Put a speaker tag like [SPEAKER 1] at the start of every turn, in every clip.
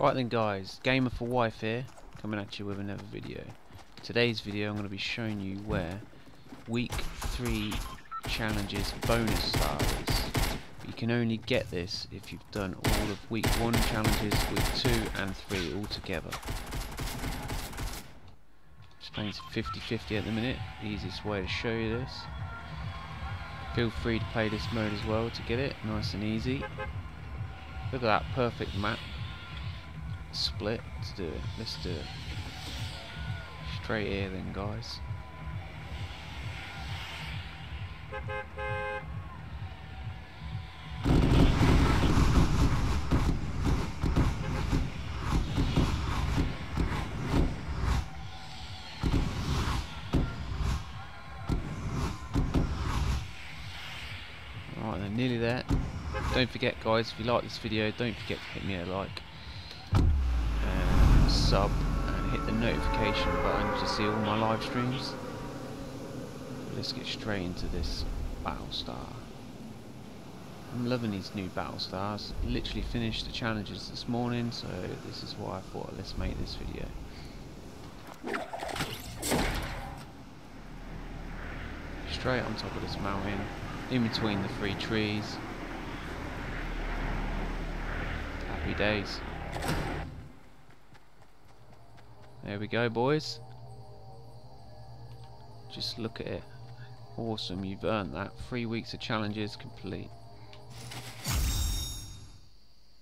[SPEAKER 1] Right then guys, Gamer4Wife here, coming at you with another video. Today's video I'm going to be showing you where week 3 challenges bonus star is. You can only get this if you've done all of week 1 challenges, week 2 and 3 all together. Just playing 50-50 at the minute, easiest way to show you this. Feel free to play this mode as well to get it, nice and easy. Look at that perfect map split. Let's do it. Let's do it. Straight here then, guys. Then, nearly there. Don't forget guys, if you like this video, don't forget to hit me a like sub and hit the notification button to see all my live streams. Let's get straight into this Battlestar. I'm loving these new Battlestars. Literally finished the challenges this morning, so this is why I thought let's make this video. Straight on top of this mountain, in between the three trees. Happy days. There we go, boys. Just look at it. Awesome, you've earned that. Three weeks of challenges complete.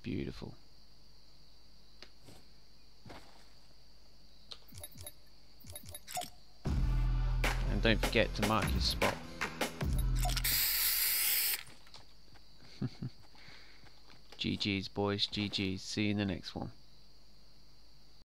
[SPEAKER 1] Beautiful. And don't forget to mark your spot. GG's boys, GG's. See you in the next one.